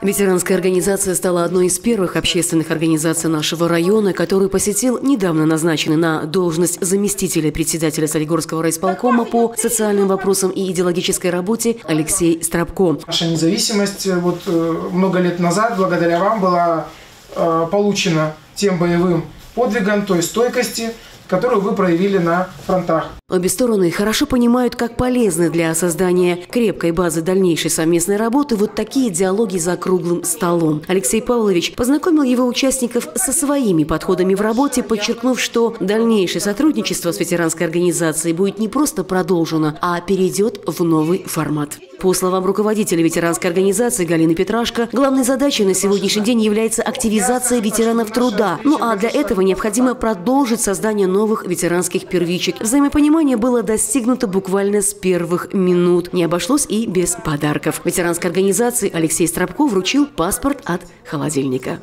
Ветеранская организация стала одной из первых общественных организаций нашего района, которую посетил недавно назначенный на должность заместителя председателя Солигорского райисполкома по социальным вопросам и идеологической работе Алексей Страбко. Наша независимость э, вот э, много лет назад, благодаря вам, была э, получена тем боевым подвигом, той стойкости, которую вы проявили на фронтах. Обе стороны хорошо понимают, как полезны для создания крепкой базы дальнейшей совместной работы вот такие диалоги за круглым столом. Алексей Павлович познакомил его участников со своими подходами в работе, подчеркнув, что дальнейшее сотрудничество с ветеранской организацией будет не просто продолжено, а перейдет в новый формат. По словам руководителя ветеранской организации Галины Петрашко, главной задачей на сегодняшний день является активизация ветеранов труда. Ну а для этого необходимо продолжить создание новых ветеранских первичек. Взаимопонимание было достигнуто буквально с первых минут. Не обошлось и без подарков. Ветеранской организации Алексей Страбко вручил паспорт от холодильника.